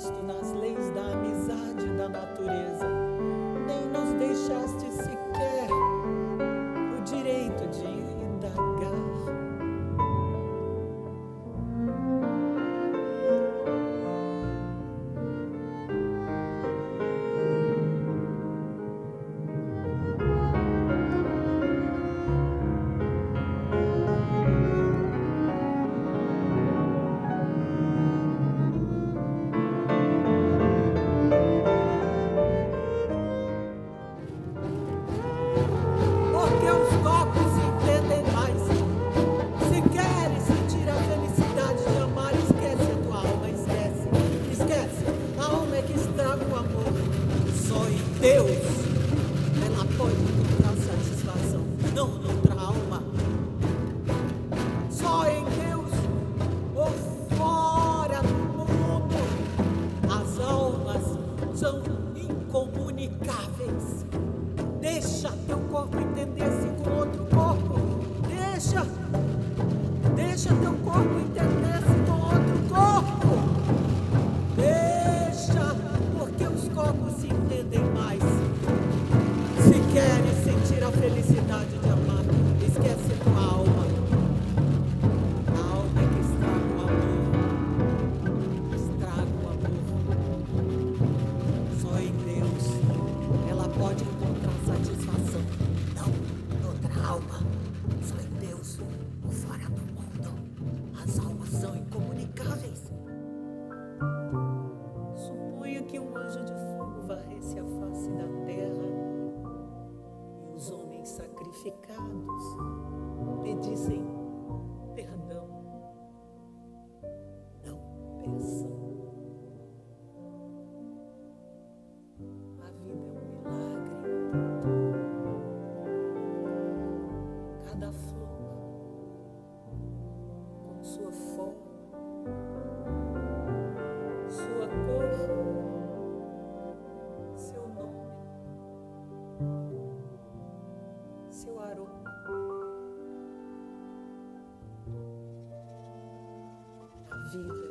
Cristo nas leis da amizade da natureza, nem nos deixaste mortificados, pedissem perdão. Não peçam. A vida é um milagre. Cada flor com sua forma. vida.